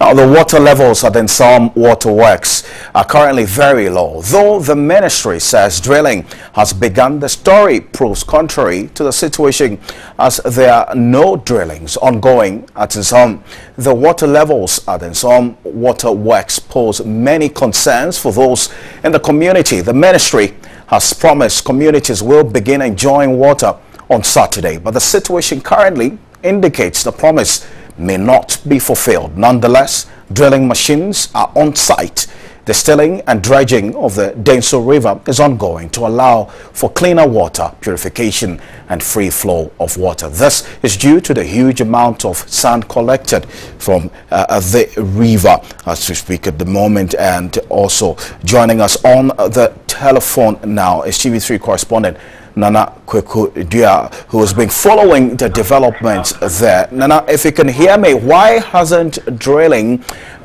Now, the water levels at Nsawam waterworks are currently very low, though the ministry says drilling has begun. The story proves contrary to the situation as there are no drillings ongoing at Nsawam. The water levels at Nsawam waterworks pose many concerns for those in the community. The ministry has promised communities will begin enjoying water on Saturday, but the situation currently indicates the promise may not be fulfilled. Nonetheless, drilling machines are on site. The desilting and dredging of the Densu River is ongoing to allow for cleaner water purification and free flow of water. This is due to the huge amount of sand collected from uh, the river as we speak at the moment and also joining us on the telephone now is TV3 correspondent Nana Kweku Dua, who has been following the developments there. Nana, if you can hear me, why hasn't drilling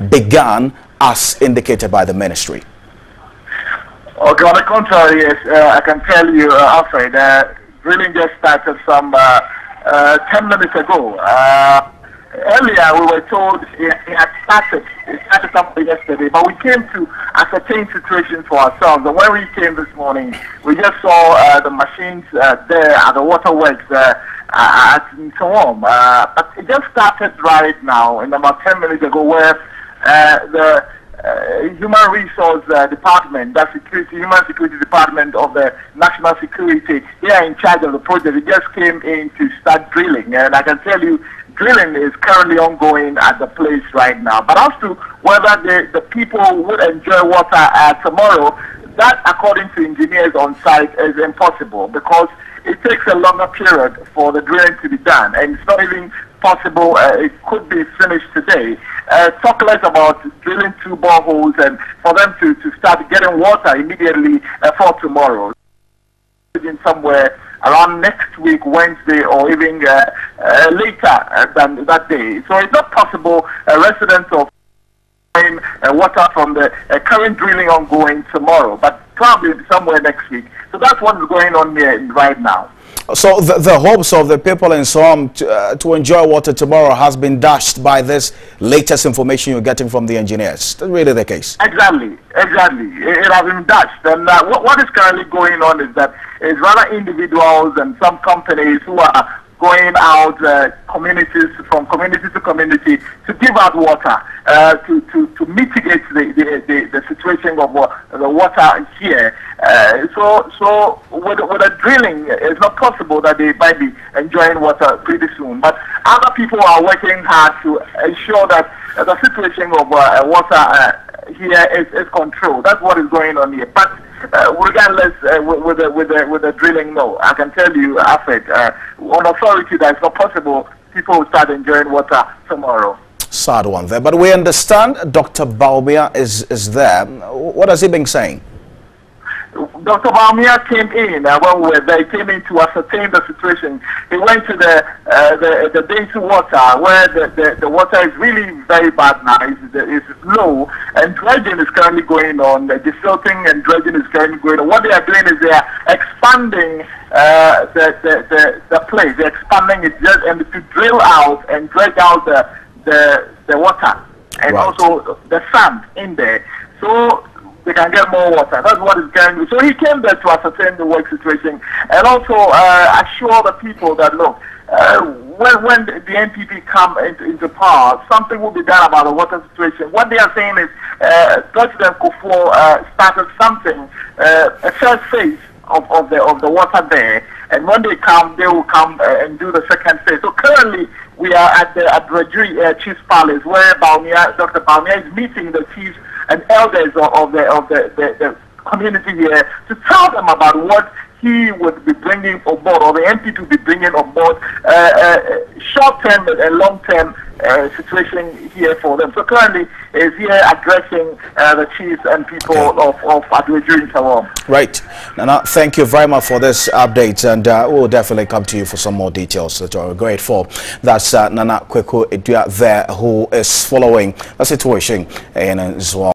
begun as indicated by the ministry? Okay, on the contrary, yes, uh, I can tell you, uh, Alfred, uh, drilling just started some uh, uh, 10 minutes ago. Uh, earlier we were told it, it had started, it started something yesterday, but we came to ascertain situation for ourselves. And when we came this morning, we just saw uh, the machines uh, there at the waterworks uh, at Nsawam. Uh, but it just started right now, in about 10 minutes ago, where uh, the uh, Human Resource uh, Department, that security, Human Security Department of the National Security, they are in charge of the project. They just came in to start drilling, and I can tell you drilling is currently ongoing at the place right now. But as to whether the, the people would enjoy water uh, tomorrow, that, according to engineers on site, is impossible because it takes a longer period for the drilling to be done, and it's not even possible. Uh, it could be finished today. Uh, talk less about drilling two boreholes and for them to, to start getting water immediately uh, for tomorrow. Somewhere around next week, Wednesday, or even uh, uh, later uh, than that day. So it's not possible residents of water from the current drilling ongoing tomorrow, but probably somewhere next week. So that's what's going on here right now. So the, the hopes of the people in Nsawam to, uh, to enjoy water tomorrow has been dashed by this latest information you're getting from the engineers. That's really the case. Exactly, exactly. It, it has been dashed. And uh, what, what is currently going on is that it's rather individuals and some companies who are going out uh, communities from community to community to give out water uh, to, to, to mitigate the, the, the, the situation of uh, the water here. Uh, so so with, with the drilling, it's not possible that they might be enjoying water pretty soon. But other people are working hard to ensure that the situation of uh, water uh, here is, is controlled. That's what is going on here. But uh, regardless uh, with, the, with, the, with the drilling, no. I can tell you, Alfred, uh, on authority that it's not possible people will start enjoying water tomorrow. Sad one there. But we understand Dr. Bawumia is, is there. What has he been saying? Dr. Bawumia came in uh, when we were there. He came in to ascertain the situation. He went to the uh, the, the water where the, the, the, water is really very bad now. It's, it's low and dredging is currently going on. The desilting and dredging is currently going on. What they are doing is they are expanding uh, the, the, the, the place. They're expanding it just and to drill out and dredge out the, the, the water and right. also the sand in there. So they can get more water. That's what is going to So he came there to ascertain the work situation and also uh, assure the people that, look, uh, when, when the, NPP come into, into power, something will be done about the water situation. What they are saying is uh, President Kufuor uh, started something, uh, a first phase of, of, the, of the water there. And when they come, they will come uh, and do the second phase. So currently, we are at the at Rajuri uh, Chiefs Palace, where Bawumia, Dr. Bawumia is meeting the chiefs and elders of, of the of the, the, the community here to tell them about what he would be bringing on board, or the MP to be bringing on board, uh, uh, short-term and long-term uh, situation here for them. So currently, is here addressing uh, the chiefs and people of, of Adweju in. Right. Nana, thank you very much for this update, and uh, we'll definitely come to you for some more details that are grateful. That's uh, Nana Kweku Dua there, who is following the situation in Nsawam.